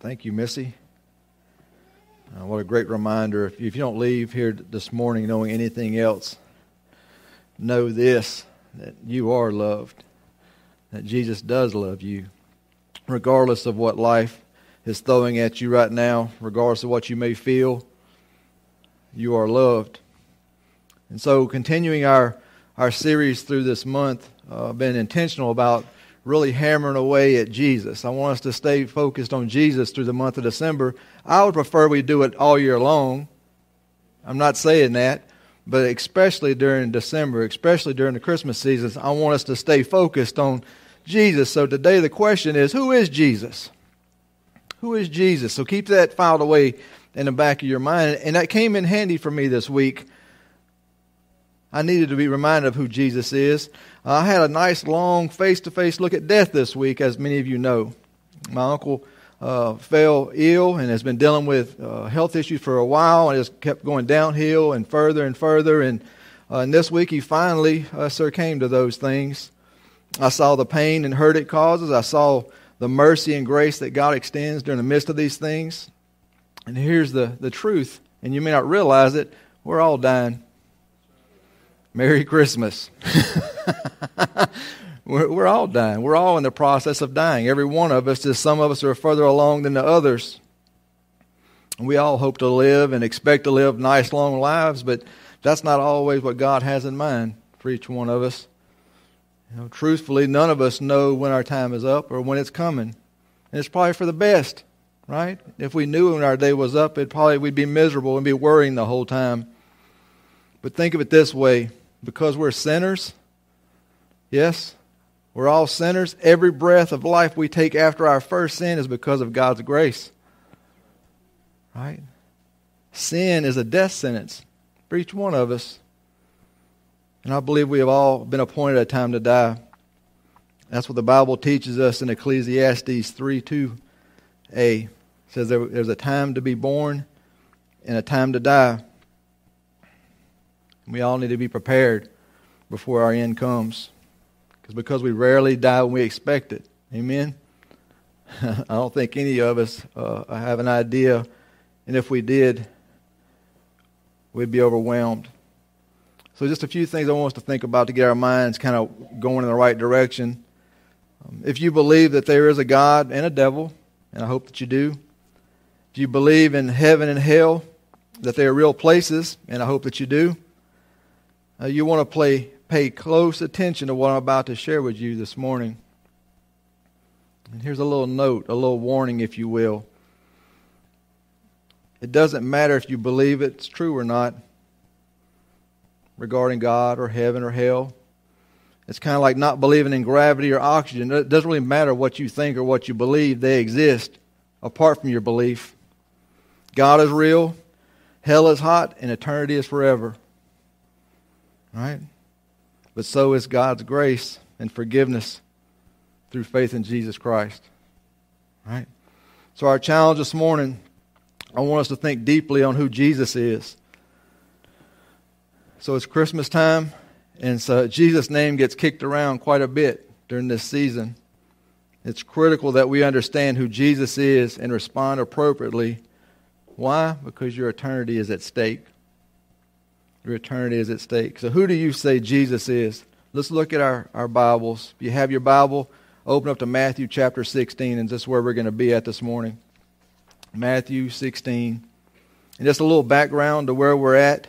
Thank you, Missy. Uh, what a great reminder. If you, if you don't leave here this morning knowing anything else, know this that you are loved, that Jesus does love you, regardless of what life is throwing at you right now, regardless of what you may feel, you are loved. And so, continuing our, our series through this month, uh, been intentional about really hammering away at Jesus. I want us to stay focused on Jesus through the month of December. I would prefer we do it all year long. I'm not saying that, but especially during December, especially during the Christmas seasons, I want us to stay focused on Jesus. So today the question is who is Jesus? Who is Jesus? So keep that filed away in the back of your mind. And that came in handy for me this week. I needed to be reminded of who Jesus is. I had a nice long face to face look at death this week, as many of you know. My uncle uh, fell ill and has been dealing with uh, health issues for a while and has kept going downhill and further and further. And, uh, and this week he finally uh, succumbed to those things. I saw the pain and hurt it causes. I saw the mercy and grace that God extends during the midst of these things. And here's the, the truth, and you may not realize it we're all dying. Merry Christmas. we're, we're, all dying. We're all in the process of dying. Every one of us, just some of us are further along than the others. We all hope to live and expect to live nice, long lives, but that's not always what God has in mind for each one of us. You know, truthfully, none of us know when our time is up or when it's coming. And it's probably for the best, right? If we knew when our day was up, it probably we'd be miserable and be worrying the whole time. But think of it this way because we're sinners? Yes, we're all sinners. Every breath of life we take after our first sin is because of God's grace. Right? Sin is a death sentence for each one of us. And I believe we have all been appointed a time to die. That's what the Bible teaches us in Ecclesiastes 3 2a. It says there, there's a time to be born and a time to die. We all need to be prepared before our end comes. Because because we rarely die when we expect it. Amen? I don't think any of us uh, have an idea. And if we did, we'd be overwhelmed. So, just a few things I want us to think about to get our minds kind of going in the right direction. Um, if you believe that there is a God and a devil, and I hope that you do, if you believe in heaven and hell, that they are real places, and I hope that you do, uh, you want to play, pay close attention to what I'm about to share with you this morning. And here's a little note, a little warning, if you will. It doesn't matter if you believe it's true or not regarding God or heaven or hell. It's kind of like not believing in gravity or oxygen. It doesn't really matter what you think or what you believe, they exist apart from your belief. God is real, hell is hot, and eternity is forever. Right? But so is God's grace and forgiveness through faith in Jesus Christ. Right? So, our challenge this morning, I want us to think deeply on who Jesus is. So, it's Christmas time, and so Jesus' name gets kicked around quite a bit during this season. It's critical that we understand who Jesus is and respond appropriately. Why? Because your eternity is at stake. Your eternity is at stake. So, who do you say Jesus is? Let's look at our, our Bibles. If you have your Bible, open up to Matthew chapter 16, and this is where we're going to be at this morning. Matthew 16. And just a little background to where we're at.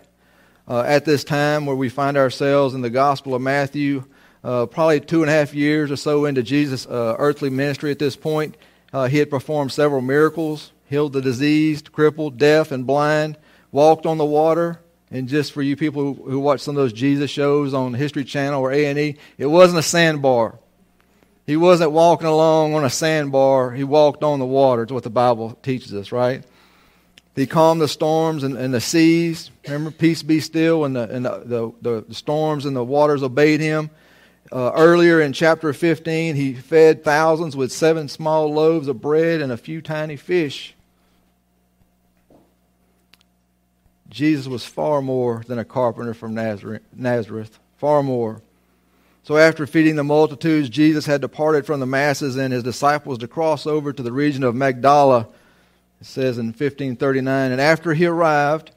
Uh, at this time, where we find ourselves in the Gospel of Matthew, uh, probably two and a half years or so into Jesus' uh, earthly ministry at this point. Uh, he had performed several miracles, healed the diseased, crippled, deaf, and blind, walked on the water, and just for you people who, watch some of those Jesus shows on History Channel or A&E, it wasn't a sandbar. He wasn't walking along on a sandbar. He walked on the water. It's what the Bible teaches us, right? He calmed the storms and, and the seas. Remember, peace be still, and, the, and the, the, the storms and the waters obeyed him. Uh, earlier in chapter 15, he fed thousands with seven small loaves of bread and a few tiny fish. Jesus was far more than a carpenter from Nazareth, far more. So after feeding the multitudes, Jesus had departed from the masses and his disciples to cross over to the region of Magdala It says in 1539, and after he arrived,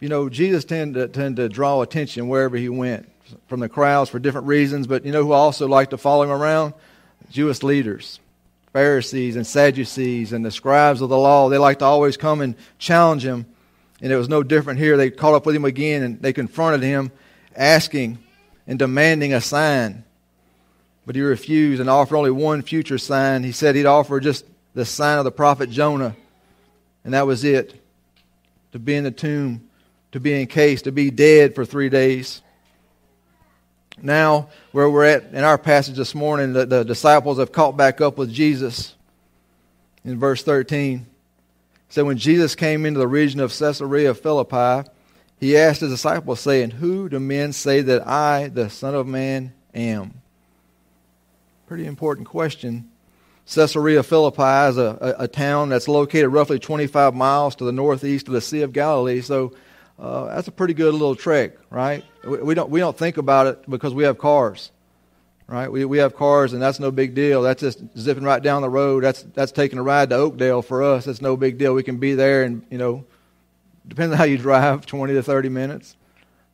you know, Jesus tended to, tend to draw attention wherever he went from the crowds for different reasons, but you know who also liked to follow him around? Jewish leaders, Pharisees and Sadducees and the scribes of the law. They liked to always come and challenge him. And it was no different here. They caught up with him again and they confronted him, asking and demanding a sign. But he refused and offered only one future sign. He said he'd offer just the sign of the prophet Jonah, and that was it to be in the tomb, to be encased, to be dead for three days. Now, where we're at in our passage this morning, the, the disciples have caught back up with Jesus in verse 13. So when Jesus came into the region of Caesarea Philippi, he asked his disciples, saying, Who do men say that I, the Son of Man, am? Pretty important question. Caesarea Philippi is a, a, a, town that's located roughly 25 miles to the northeast of the Sea of Galilee. So uh, that's a pretty good little trek, right? We, we, don't, we don't think about it because we have cars, right? We, we have cars, and that's no big deal. That's just zipping right down the road. That's, that's taking a ride to Oakdale for us. It's no big deal. We can be there and, you know, depends on how you drive, 20 to 30 minutes,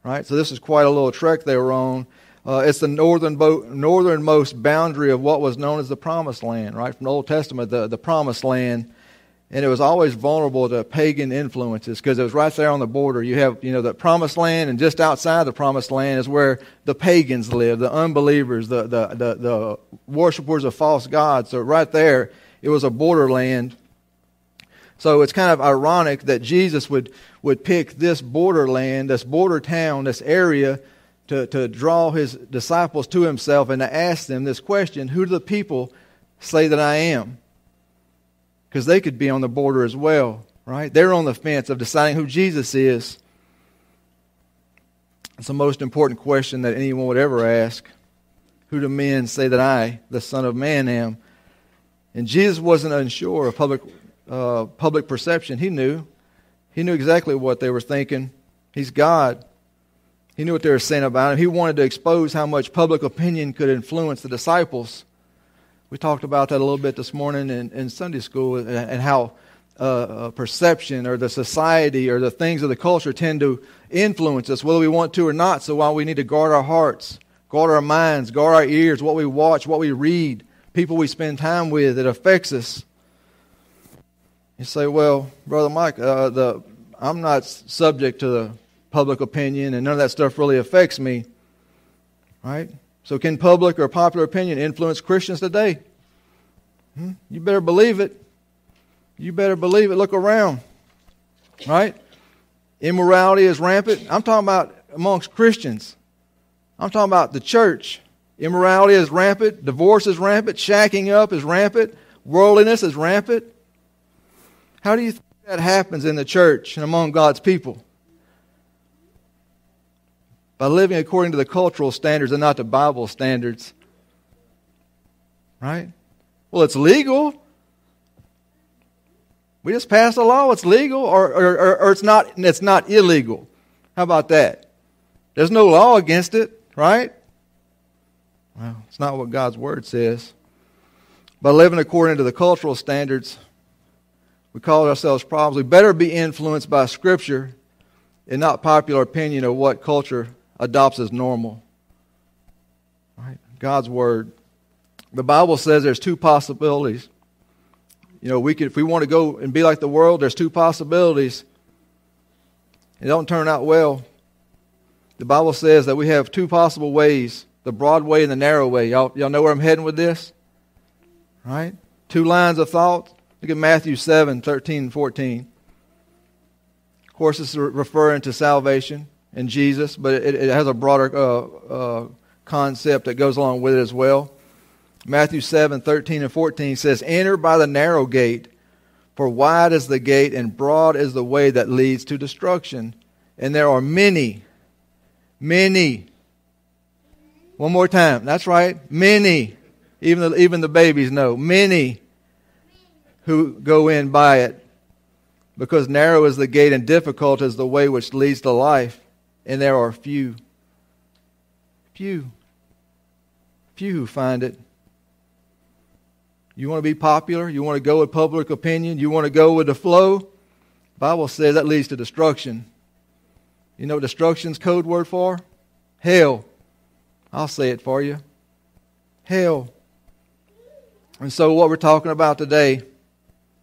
right? So this is quite a little trek they were on. Uh, it's the northern bo- northernmost boundary of what was known as the Promised Land, right? From the Old Testament, the, the Promised Land. And it was always vulnerable to pagan influences because it was right there on the border. You have, you know, the Promised Land, and just outside the Promised Land is where the pagans live, the unbelievers, the, the, the, the worshippers of false gods. So right there, it was a borderland. So it's kind of ironic that Jesus would, would pick this borderland, this border town, this area to, to draw his disciples to himself and to ask them this question Who do the people say that I am? Because they could be on the border as well, right? They're on the fence of deciding who Jesus is. It's the most important question that anyone would ever ask. Who do men say that I, the Son of Man, am? And Jesus wasn't unsure of public, uh, public perception. He knew. He knew exactly what they were thinking. He's God. He knew what they were saying about him. He wanted to expose how much public opinion could influence the disciples. We talked about that a little bit this morning in, in Sunday school and, and how uh, uh, perception or the society or the things of the culture tend to influence us, whether we want to or not. So while we need to guard our hearts, guard our minds, guard our ears, what we watch, what we read, people we spend time with, it affects us. You say, well, Brother Mike, uh, the, I'm not subject to the public opinion, and none of that stuff really affects me. Right? So, can public or popular opinion influence Christians today? Hmm? You better believe it. You better believe it. Look around. Right? Immorality is rampant. I'm talking about amongst Christians. I'm talking about the church. Immorality is rampant. Divorce is rampant. Shacking up is rampant. Worldliness is rampant. How do you think that happens in the church and among God's people? By living according to the cultural standards and not the Bible standards. Right? Well, it's legal. We just passed a law, it's legal, or, or, or, it's, not, it's not illegal. How about that? There's no law against it, right? Well, it's not what God's Word says. By living according to the cultural standards, we cause ourselves problems. We better be influenced by Scripture and not popular opinion of what culture adopts as normal. Right? God's word. The Bible says there's two possibilities. You know, we could, if we want to go and be like the world, there's two possibilities. It don't turn out well. The Bible says that we have two possible ways: the broad way and the narrow way. Y'all, y'all know where I'm heading with this, right? Two lines of thought. Look at Matthew 7, 13 and 14. Of course, is referring to salvation in Jesus, but it, it has a broader uh, uh, concept that goes along with it as well. Matthew 7 13 and 14 says, Enter by the narrow gate, for wide is the gate and broad is the way that leads to destruction. And there are many, many. One more time. That's right. Many. Even the, even the babies know. Many who go in by it. Because narrow is the gate and difficult is the way which leads to life and there are few, few, few who find it. You want to be popular? You want to go with public opinion? You want to go with the flow? Bible says that leads to destruction. You know destruction's code word for? Hell. I'll say it for you. Hell. And so what we're talking about today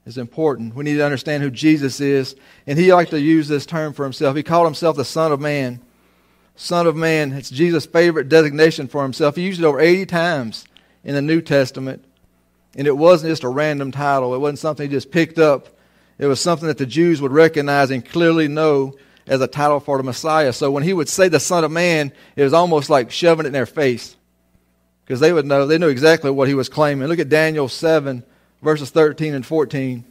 is important. We need to understand who Jesus is. And he liked to use this term for himself. He called himself the Son of Man. Son of Man. It's Jesus' favorite designation for himself. He used it over 80 times in the New Testament. And it wasn't just a random title, it wasn't something he just picked up. It was something that the Jews would recognize and clearly know as a title for the Messiah. So when he would say the Son of Man, it was almost like shoving it in their face. Because they would know, they knew exactly what he was claiming. Look at Daniel 7, verses 13 and 14.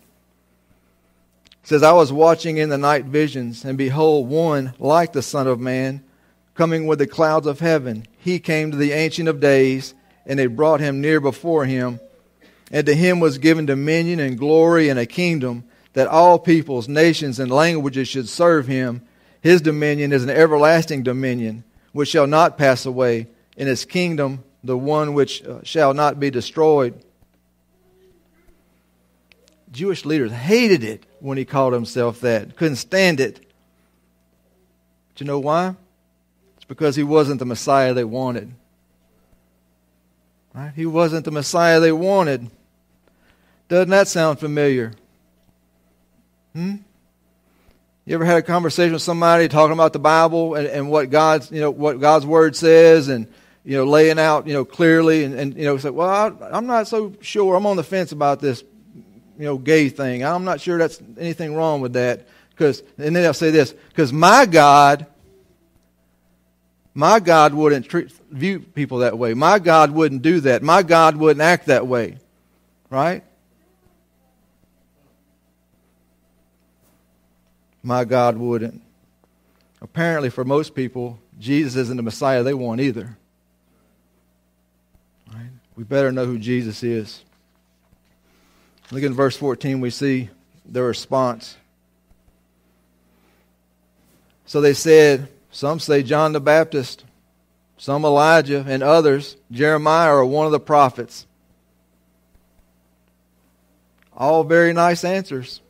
It says, I was watching in the night visions, and behold, one like the Son of Man, coming with the clouds of heaven. He came to the Ancient of Days, and they brought him near before him. And to him was given dominion and glory and a kingdom that all peoples, nations, and languages should serve him. His dominion is an everlasting dominion which shall not pass away, in his kingdom the one which uh, shall not be destroyed. Jewish leaders hated it when he called himself that, couldn't stand it. Do you know why? It's because he wasn't the Messiah they wanted. Right? He wasn't the Messiah they wanted. Doesn't that sound familiar? Hmm? You ever had a conversation with somebody talking about the Bible and, and what God's you know what God's word says and you know laying out you know clearly and, and you know say well I, I'm not so sure I'm on the fence about this you know gay thing I'm not sure that's anything wrong with that because and then I'll say this because my God my God wouldn't treat, view people that way my God wouldn't do that my God wouldn't act that way right my God wouldn't. Apparently, for most people, Jesus isn't the Messiah they want either. Right? We better know who Jesus is. Look in verse 14, we see their response. So they said, some say John the Baptist, some Elijah, and others, Jeremiah or one of the prophets. All very nice answers.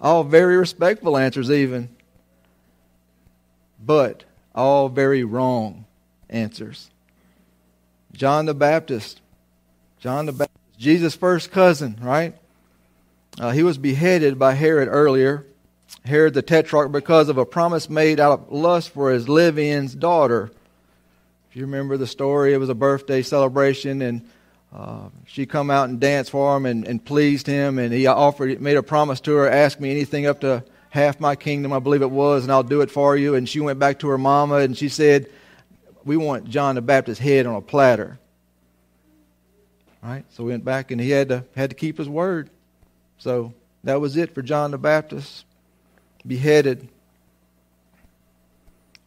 All very respectful answers, even. But all very wrong answers. John the Baptist. John the Baptist, Jesus' first cousin, right? Uh, he was beheaded by Herod earlier, Herod the Tetrarch, because of a promise made out of lust for his live in's daughter. If you remember the story, it was a birthday celebration, and uh, she come out and danced for him and, and pleased him, and he offered, made a promise to her, ask me anything up to half my kingdom, I believe it was, and I'll do it for you. And she went back to her mama and she said, "We want John the Baptist's head on a platter." Right? So we went back, and he had to had to keep his word. So that was it for John the Baptist, beheaded.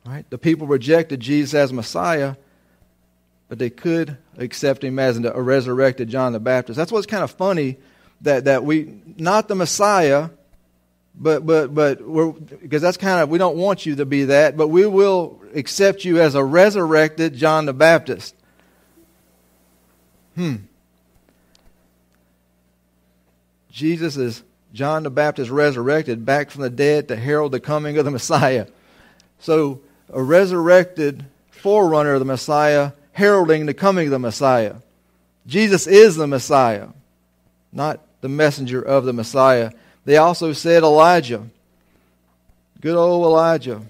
Right? The people rejected Jesus as Messiah but they could accept him as a resurrected John the Baptist. That's what's kind of funny that, that we, not the Messiah, but, but, but we're, because that's kind of, we don't want you to be that, but we will accept you as a resurrected John the Baptist. Hmm. Jesus is John the Baptist resurrected back from the dead to herald the coming of the Messiah. So, a resurrected forerunner of the Messiah heralding the coming of the Messiah. Jesus is the Messiah, not the messenger of the Messiah. They also said Elijah. Good old Elijah.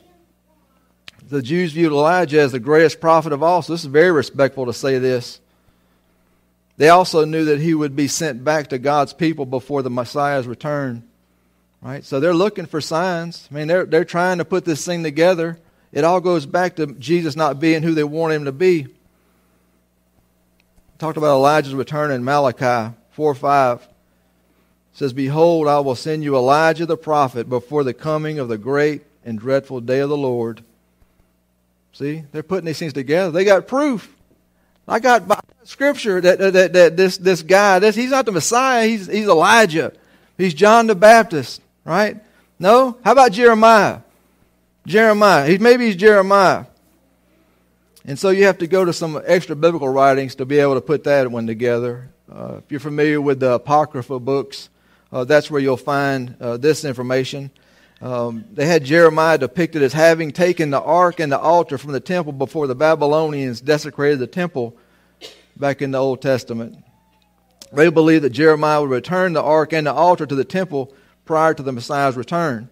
The Jews viewed Elijah as the greatest prophet of all, so this is very respectful to say this. They also knew that he would be sent back to God's people before the Messiah's return. Right? So they're looking for signs. I mean, they're, they're trying to put this thing together. It all goes back to Jesus not being who they want him to be talked about Elijah's return in Malachi 4 5. It says, Behold, I will send you Elijah the prophet before the coming of the great and dreadful day of the Lord. See, they're putting these things together. They got proof. I got scripture that, that, that this, this guy, this, he's not the Messiah, he's, he's Elijah. He's John the Baptist, right? No? How about Jeremiah? Jeremiah. He, maybe he's Jeremiah. And so you have to go to some extra biblical writings to be able to put that one together. uh, if you're familiar with the Apocrypha books, uh, that's where you'll find uh, this information. Um, they had Jeremiah depicted as having taken the ark and the altar from the temple before the Babylonians desecrated the temple back in the Old Testament. They believed that Jeremiah would return the ark and the altar to the temple prior to the Messiah's return.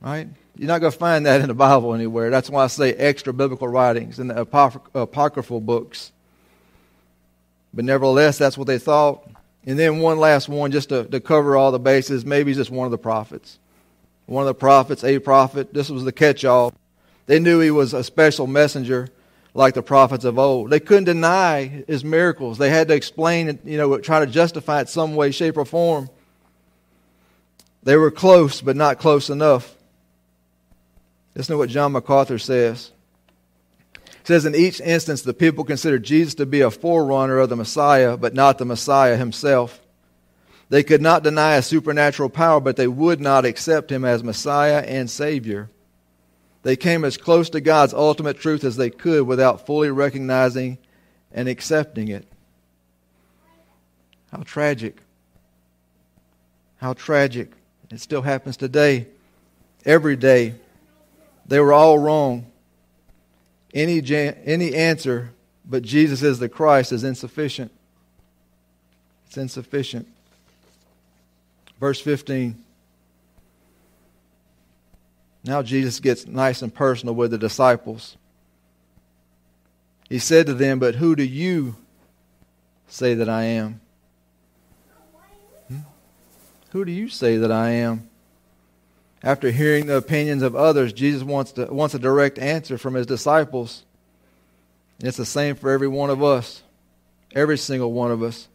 Right? You're not going to find that in the Bible anywhere. That's why I say extra biblical writings in the apocryphal books. But nevertheless, that's what they thought. And then one last one, just to, to cover all the bases. Maybe he's just one of the prophets. One of the prophets, a prophet. This was the catch all. They knew he was a special messenger like the prophets of old. They couldn't deny his miracles. They had to explain it, you know, try to justify it some way, shape, or form. They were close, but not close enough. Listen to what John MacArthur says. It says, In each instance, the people considered Jesus to be a forerunner of the Messiah, but not the Messiah himself. They could not deny a supernatural power, but they would not accept him as Messiah and Savior. They came as close to God's ultimate truth as they could without fully recognizing and accepting it. How tragic. How tragic. It still happens today, every day. They were all wrong. Any, any answer but Jesus is the Christ is insufficient. It's insufficient. Verse 15. Now Jesus gets nice and personal with the disciples. He said to them, But who do you say that I am? Hmm? Who do you say that I am? After hearing the opinions of others, Jesus wants, to, wants a direct answer from his disciples. And it's the same for every one of us, every single one of us.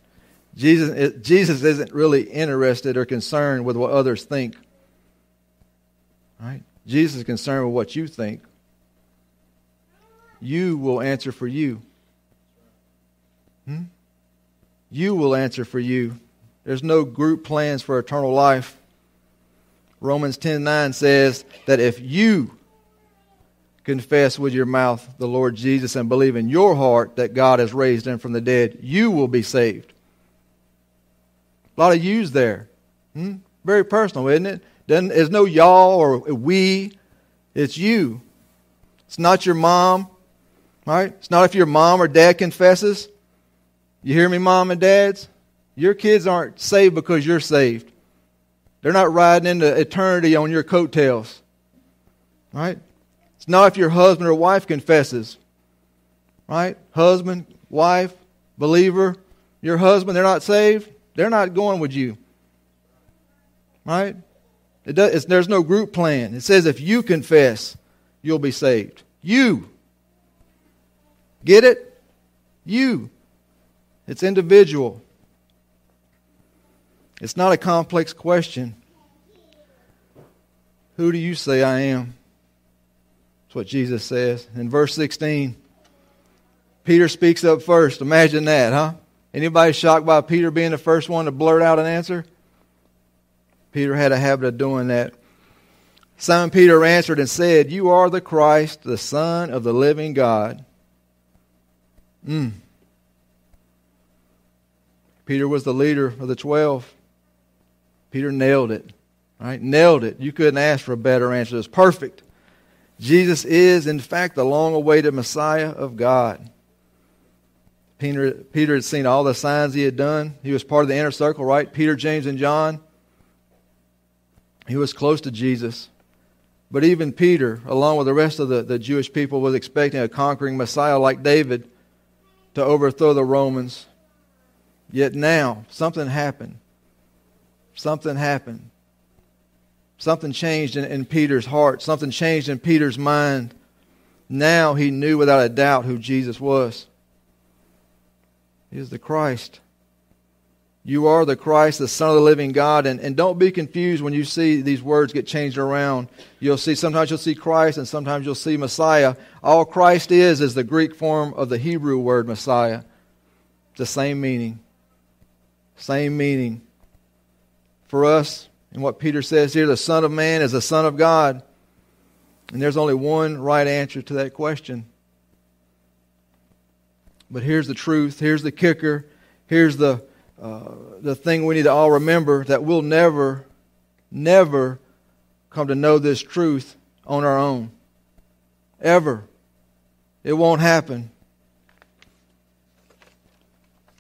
Jesus, Jesus isn't really interested or concerned with what others think. Right? Jesus is concerned with what you think. You will answer for you. Hmm? You will answer for you. There's no group plans for eternal life. Romans 10:9 says that if you confess with your mouth the Lord Jesus and believe in your heart that God has raised him from the dead, you will be saved. A lot of yous there. Hmm? Very personal, isn't it? Doesn't, there's no y'all or we. It's you. It's not your mom, right? It's not if your mom or dad confesses. You hear me, mom and dads? Your kids aren't saved because you're saved. They're not riding into eternity on your coattails, right? It's not if your husband or wife confesses, right? Husband, wife, believer, your husband, they're not saved. They're not going with you, right? Does, there's no group plan. It says if you confess, you'll be saved. You. Get it? You. It's individual. It's not a complex question. Who do you say I am? That's what Jesus says. In verse 16, Peter speaks up first. Imagine that, huh? Anybody shocked by Peter being the first one to blurt out an answer? Peter had a habit of doing that. Simon Peter answered and said, You are the Christ, the Son of the living God. Mm. Peter was the leader of the twelve. Peter nailed it. Right? Nailed it. You couldn't ask for a better answer. It's perfect. Jesus is, in fact, the long awaited Messiah of God. Peter, Peter had seen all the signs he had done. He was part of the inner circle, right? Peter, James, and John. He was close to Jesus. But even Peter, along with the rest of the, the Jewish people, was expecting a conquering Messiah like David to overthrow the Romans. Yet now, something happened. Something happened. Something changed in, in Peter's heart. Something changed in Peter's mind. Now he knew without a doubt who Jesus was. He is the Christ. You are the Christ, the Son of the living God. And, and don't be confused when you see these words get changed around. You'll see, sometimes you'll see Christ and sometimes you'll see Messiah. All Christ is, is the Greek form of the Hebrew word Messiah. It's the same meaning. Same meaning. For us, and what Peter says here, the Son of Man is the Son of God. And there's only one right answer to that question. But here's the truth. Here's the kicker. here's the, uh, the thing we need to all remember that we'll never, never come to know this truth on our own. Ever. It won't happen.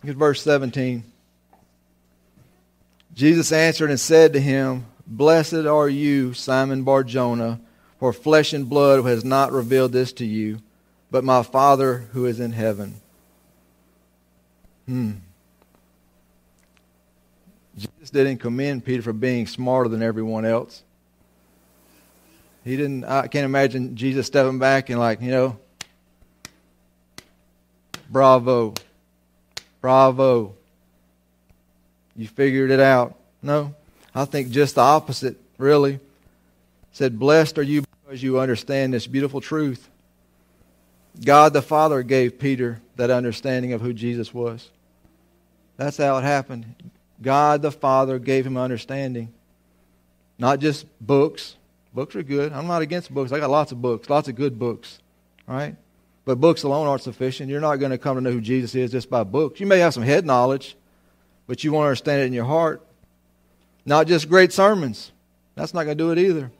Look at verse 17. Jesus answered and said to him, Blessed are you, Simon Barjona, for flesh and blood has not revealed this to you, but my Father who is in heaven. Hmm. Didn't commend Peter for being smarter than everyone else. He didn't, I can't imagine Jesus stepping back and, like, you know, bravo, bravo. You figured it out. No, I think just the opposite, really. Said, Blessed are you because you understand this beautiful truth. God the Father gave Peter that understanding of who Jesus was. That's how it happened. God the Father gave him understanding. Not just books, Books are good. I'm not against books. I got lots of books, lots of good books. Right? But books alone aren't sufficient. You're not going to come to know who Jesus is just by books. You may have some head knowledge, but you won't understand it in your heart. Not just great sermons. That's not going to do it either.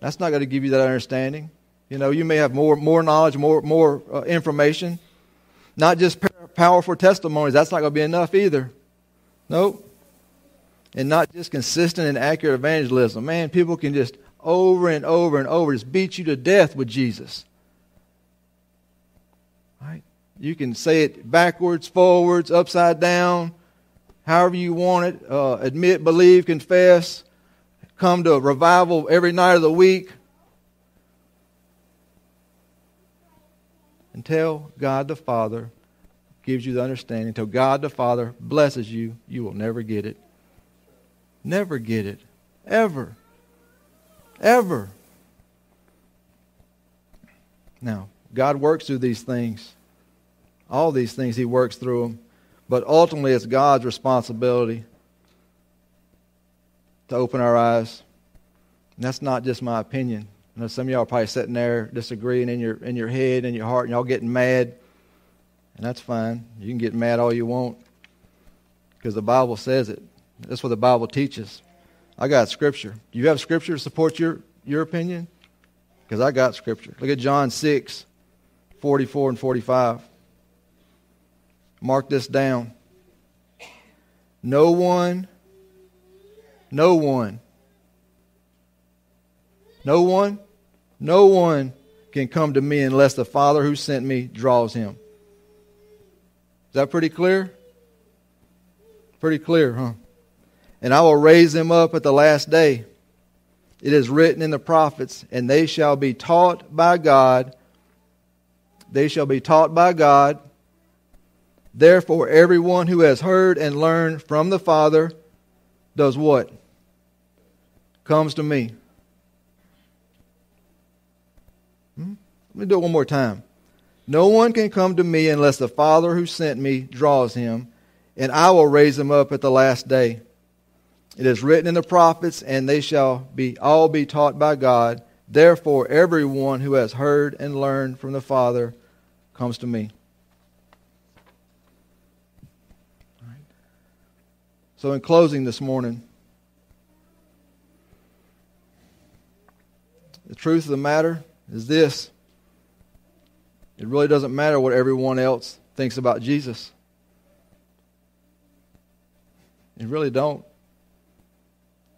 That's not going to give you that understanding. You know, you may have more, more knowledge, more, more uh, information. Not just powerful testimonies. That's not going to be enough either. Nope. And not just consistent and accurate evangelism. Man, people can just over and over and over. Just beat you to death with Jesus. Right? You can say it backwards, forwards, upside down, however you want it. Uh, admit, believe, confess. Come to a revival every night of the week. And tell God the Father gives you the understanding, until God the Father blesses you, you will never get it. Never get it. Ever. Ever. Now, God works through these things. All these things, He works through them. But ultimately, it's God's responsibility to open our eyes. And that's not just my opinion. I know some of y'all are probably sitting there disagreeing in your, in your head and your heart, and y'all getting mad. And that's fine. You can get mad all you want because the Bible says it. That's what the Bible teaches. I got scripture. Do you have scripture to support your, your opinion? Because I got scripture. Look at John 6, 44 and 45. Mark this down. No one, no one, no one, no one can come to me unless the Father who sent me draws him. Is that pretty clear? Pretty clear, huh? and I will raise them up at the last day. It is written in the prophets, and they shall be taught by God. They shall be taught by God. Therefore, everyone who has heard and learned from the Father does what? Comes to me. Hmm? Let me do it one more time. No one can come to me unless the Father who sent me draws him, and I will raise him up at the last day. It is written in the prophets, and they shall be all be taught by God. Therefore, everyone who has heard and learned from the Father comes to me. So, in closing this morning, the truth of the matter is this it really doesn't matter what everyone else thinks about Jesus. It really don't.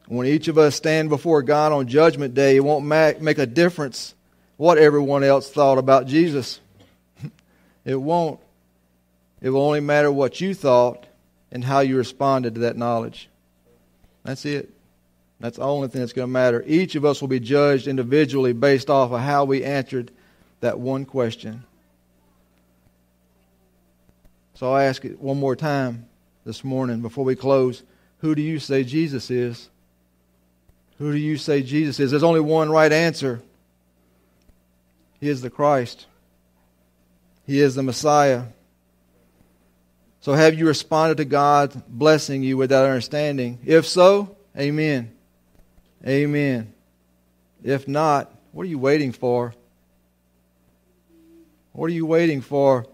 When each of us stand before God on Judgment Day, it won't make a difference what everyone else thought about Jesus. it won't. It will only matter what you thought and how you responded to that knowledge. That's it. That's the only thing that's going to matter. Each of us will be judged individually based off of how we answered that one question. So I'll ask it one more time this morning before we close. Who do you say Jesus is? Who do you say Jesus is? There's only one right answer. He is the Christ. He is the Messiah. So have you responded to God blessing you with that understanding? If so, amen. Amen. If not, what are you waiting for? What are you waiting for?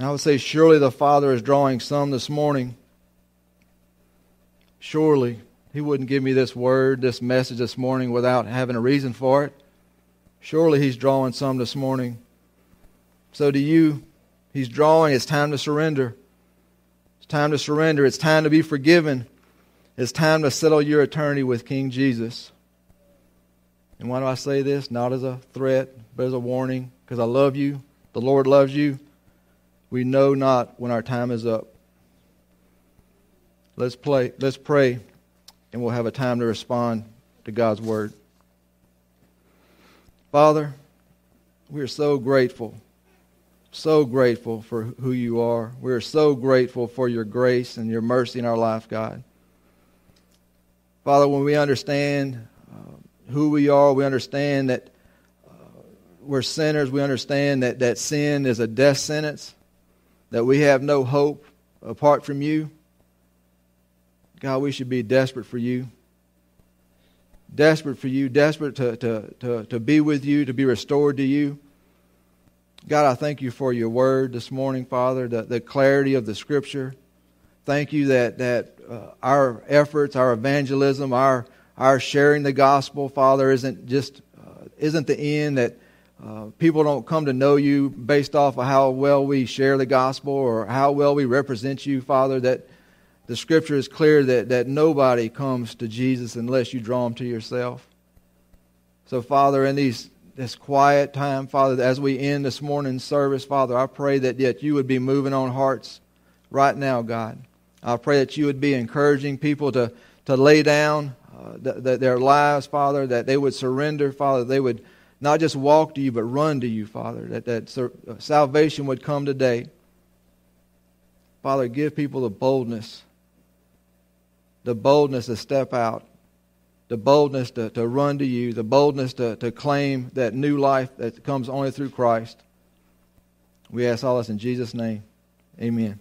And I would say, surely the Father is drawing some this morning. Surely He wouldn't give me this word, this message this morning without having a reason for it. Surely He's drawing some this morning. So do you. He's drawing. It's time to surrender. It's time to surrender. It's time to be forgiven. It's time to settle your eternity with King Jesus. And why do I say this? Not as a threat, but as a warning, because I love you. The Lord loves you. We know not when our time is up. Let's play, let's pray, and we'll have a time to respond to God's word. Father, we are so grateful, so grateful for who you are. We are so grateful for your grace and your mercy in our life, God. Father, when we understand uh, who we are, we understand that uh, we're sinners, we understand that, that sin is a death sentence, that we have no hope apart from you. God, we should be desperate for you desperate for you, desperate to, to, to, to be with you, to be restored to you. God, I thank you for your word this morning, Father, the, the clarity of the scripture. Thank you that, that uh, our efforts, our evangelism, our, our sharing the gospel, Father, isn't just uh, isn't the end that uh, people don't come to know you based off of how well we share the gospel or how well we represent you, Father, that the scripture is clear that, that nobody comes to Jesus unless you draw them to yourself. So, Father, in these this quiet time, Father, as we end this morning's service, Father, I pray that yet you would be moving on hearts right now, God. I pray that you would be encouraging people to, to lay down uh, th- th- their lives, Father, that they would surrender, Father, they would not just walk to you, but run to you, Father, that, that uh, salvation would come today. Father, give people the boldness the boldness to step out, the boldness to, to run to you, the boldness to, to claim that new life that comes only through Christ. We ask all this in Jesus' name. Amen.